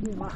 你妈